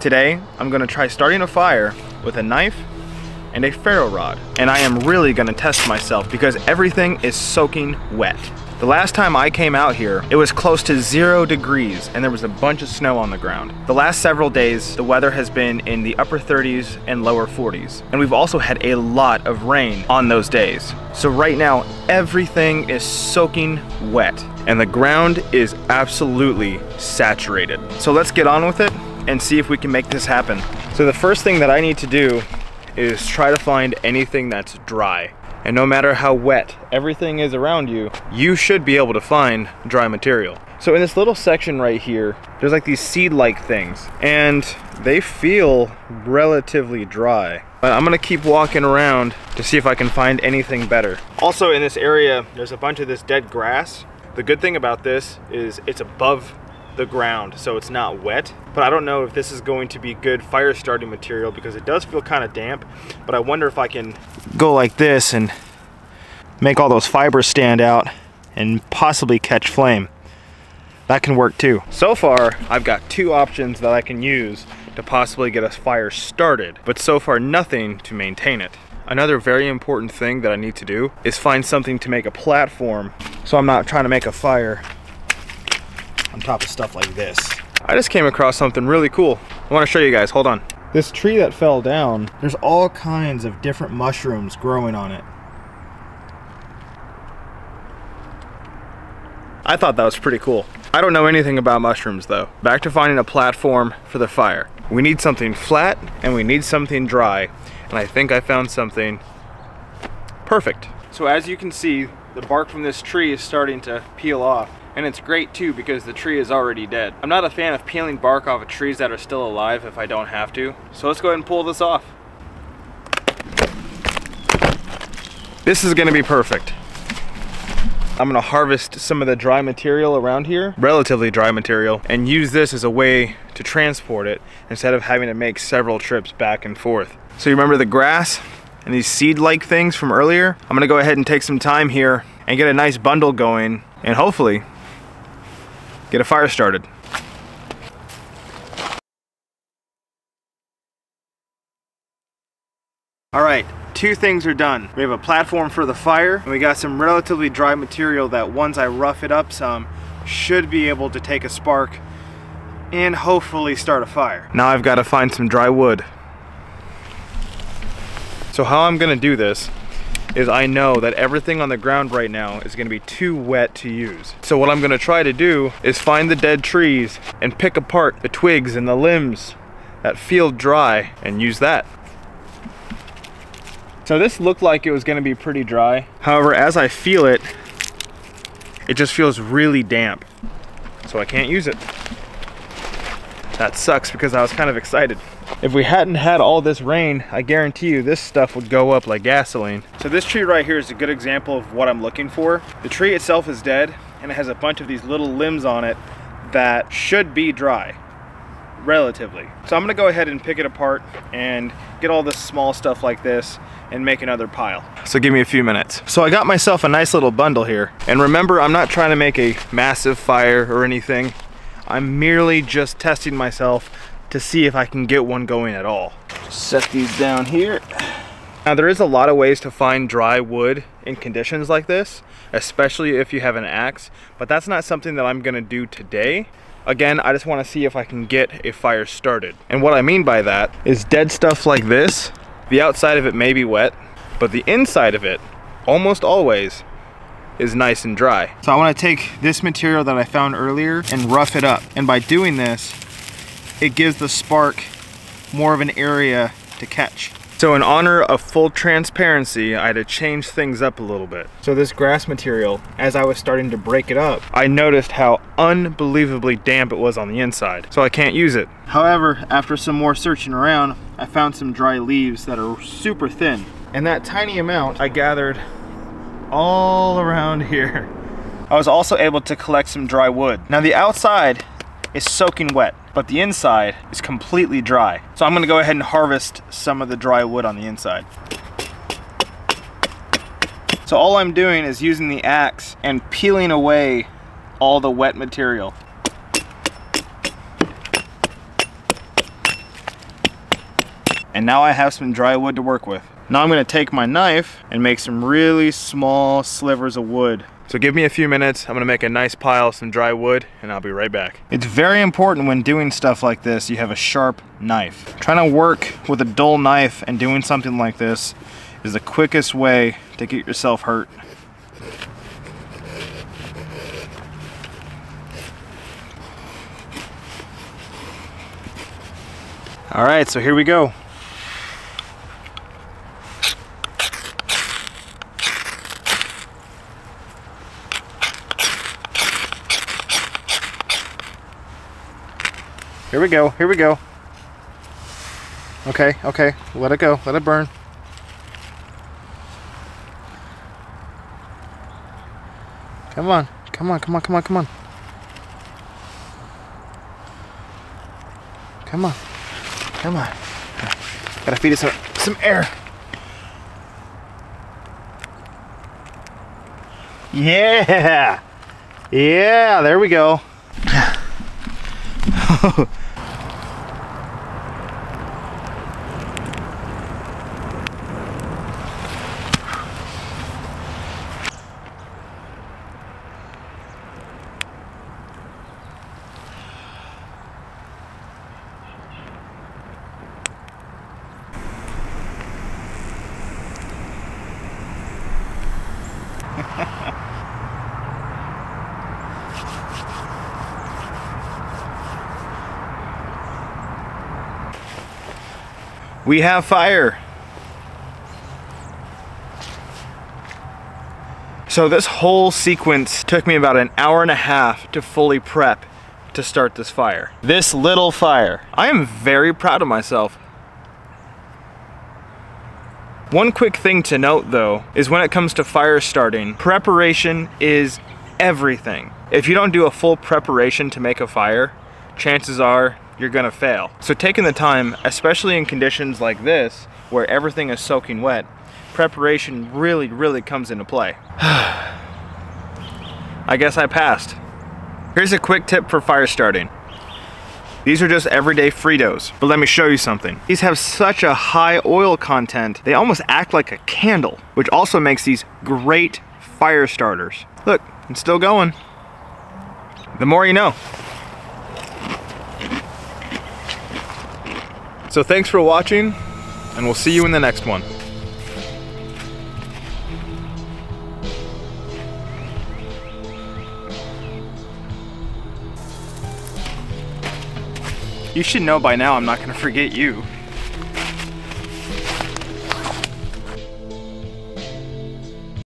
Today, I'm gonna try starting a fire with a knife and a ferro rod. And I am really gonna test myself because everything is soaking wet. The last time I came out here, it was close to zero degrees and there was a bunch of snow on the ground. The last several days, the weather has been in the upper 30s and lower 40s. And we've also had a lot of rain on those days. So right now, everything is soaking wet and the ground is absolutely saturated. So let's get on with it and see if we can make this happen. So the first thing that I need to do is try to find anything that's dry. And no matter how wet everything is around you, you should be able to find dry material. So in this little section right here, there's like these seed-like things, and they feel relatively dry. But I'm gonna keep walking around to see if I can find anything better. Also in this area, there's a bunch of this dead grass. The good thing about this is it's above the ground so it's not wet. But I don't know if this is going to be good fire starting material because it does feel kind of damp but I wonder if I can go like this and make all those fibers stand out and possibly catch flame. That can work too. So far I've got two options that I can use to possibly get a fire started but so far nothing to maintain it. Another very important thing that I need to do is find something to make a platform so I'm not trying to make a fire on top of stuff like this. I just came across something really cool. I want to show you guys, hold on. This tree that fell down, there's all kinds of different mushrooms growing on it. I thought that was pretty cool. I don't know anything about mushrooms though. Back to finding a platform for the fire. We need something flat and we need something dry. And I think I found something perfect. So as you can see, the bark from this tree is starting to peel off. And it's great too because the tree is already dead. I'm not a fan of peeling bark off of trees that are still alive if I don't have to. So let's go ahead and pull this off. This is gonna be perfect. I'm gonna harvest some of the dry material around here, relatively dry material, and use this as a way to transport it instead of having to make several trips back and forth. So you remember the grass and these seed-like things from earlier? I'm gonna go ahead and take some time here and get a nice bundle going and hopefully get a fire started. All right, two things are done. We have a platform for the fire, and we got some relatively dry material that once I rough it up some, should be able to take a spark and hopefully start a fire. Now I've got to find some dry wood. So how I'm gonna do this is I know that everything on the ground right now is gonna be too wet to use. So what I'm gonna try to do is find the dead trees and pick apart the twigs and the limbs that feel dry and use that. So this looked like it was gonna be pretty dry. However, as I feel it, it just feels really damp. So I can't use it. That sucks because I was kind of excited. If we hadn't had all this rain, I guarantee you this stuff would go up like gasoline. So this tree right here is a good example of what I'm looking for. The tree itself is dead and it has a bunch of these little limbs on it that should be dry, relatively. So I'm gonna go ahead and pick it apart and get all this small stuff like this and make another pile. So give me a few minutes. So I got myself a nice little bundle here. And remember, I'm not trying to make a massive fire or anything. I'm merely just testing myself to see if I can get one going at all. Just set these down here. Now there is a lot of ways to find dry wood in conditions like this, especially if you have an axe, but that's not something that I'm gonna do today. Again, I just wanna see if I can get a fire started. And what I mean by that is dead stuff like this, the outside of it may be wet, but the inside of it, almost always, is nice and dry. So I wanna take this material that I found earlier and rough it up. And by doing this, it gives the spark more of an area to catch. So in honor of full transparency, I had to change things up a little bit. So this grass material, as I was starting to break it up, I noticed how unbelievably damp it was on the inside. So I can't use it. However, after some more searching around, I found some dry leaves that are super thin. And that tiny amount I gathered all around here. I was also able to collect some dry wood. Now the outside is soaking wet, but the inside is completely dry. So I'm gonna go ahead and harvest some of the dry wood on the inside. So all I'm doing is using the axe and peeling away all the wet material. And now I have some dry wood to work with. Now I'm gonna take my knife and make some really small slivers of wood. So give me a few minutes, I'm gonna make a nice pile of some dry wood and I'll be right back. It's very important when doing stuff like this, you have a sharp knife. Trying to work with a dull knife and doing something like this is the quickest way to get yourself hurt. All right, so here we go. Here we go, here we go. Okay, okay, let it go, let it burn. Come on, come on, come on, come on, come on. Come on, come on. Gotta feed it some, some air. Yeah, yeah, there we go. Ha ha ha. We have fire. So this whole sequence took me about an hour and a half to fully prep to start this fire. This little fire. I am very proud of myself. One quick thing to note though, is when it comes to fire starting, preparation is everything. If you don't do a full preparation to make a fire, chances are you're gonna fail. So taking the time, especially in conditions like this, where everything is soaking wet, preparation really, really comes into play. I guess I passed. Here's a quick tip for fire starting. These are just everyday Fritos, but let me show you something. These have such a high oil content, they almost act like a candle, which also makes these great fire starters. Look, it's still going. The more you know. So thanks for watching, and we'll see you in the next one. You should know by now I'm not gonna forget you.